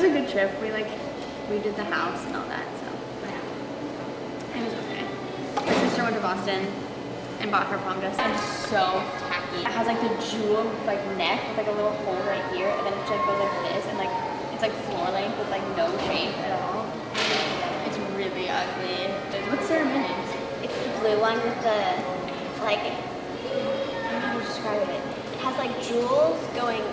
was a good trip. We like redid the house and all that, so yeah. It was okay. My sister went to Boston and bought her prom dress. It's so tacky. It has like the jewel like neck with like a little hole right here, and then it just like, goes like this, and like it's like floor length with like no shape at all. It's really ugly. What's Sarah Minn's? It's the blue one with the, like, I don't know how to describe it. It has like jewels going,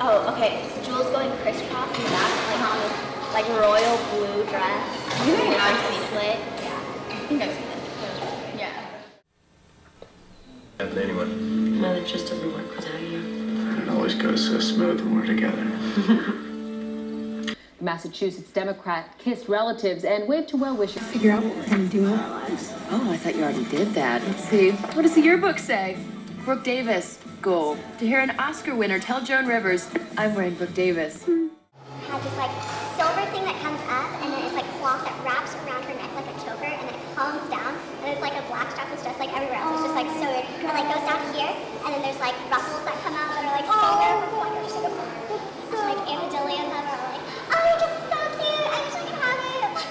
oh, okay, it's jewels going crisscross in the back, like on this, like royal blue dress. You think I've Like, seen it? Yeah. I think I've seen it. Yeah. And anyone? No, it just doesn't work without you. It always goes so smooth when we're together. Massachusetts Democrat kissed relatives and waved to well wishers. figure out what we're gonna do with our lives. Oh, I thought you already did that. Let's see. What does the yearbook say? Brooke Davis, goal. To hear an Oscar winner tell Joan Rivers, I'm wearing Brooke Davis. It has this like silver thing that comes up, and then it's like cloth that wraps around her neck like a choker, and then it comes down, and it's like a black strap that's just like everywhere else. It's just like so weird. And it like goes down here, and then there's like ruffles that come out that are like silver. Oh my gosh, like, it's like Evangelion them are like, oh, you're just so cute. I wish I could have it.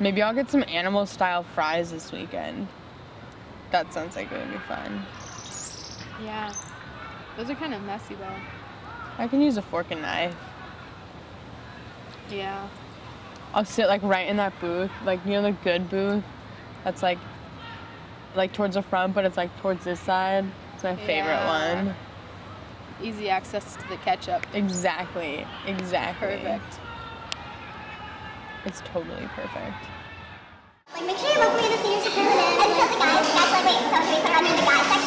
Maybe I'll get some animal style fries this weekend. That sounds like it would be fun. Yeah. Those are kind of messy though. I can use a fork and knife. Yeah. I'll sit like right in that booth, like you know the good booth. That's like like towards the front, but it's like towards this side. It's my favorite Yeah. one. Easy access to the ketchup. Exactly. Exactly. Perfect. It's totally perfect. Like, make sure you welcome me to the senior superlative. And so the guys, the guys are like, wait, so should we put her in the guys section?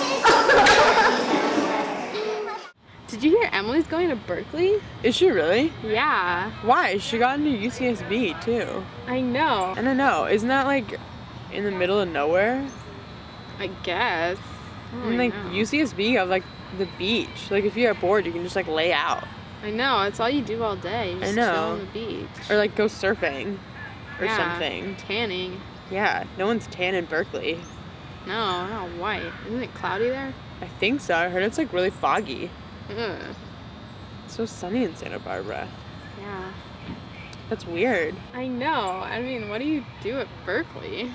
Did you hear Emily's going to Berkeley? Is she really? Yeah. Why? She got into UCSB too. I know. I don't know. Isn't that like in the middle of nowhere? I guess. I And like. UCSB, have like the beach. Like if you get bored, you can just like lay out I know. It's all you do all day. You I just know. chill on the beach. or like go surfing or Yeah, something. Tanning. Yeah, no one's tan in Berkeley. No, not white. Isn't it cloudy there? I think so. I heard it's like really foggy. Ugh. It's so sunny in Santa Barbara. Yeah. That's weird. I know. I mean, what do you do at Berkeley?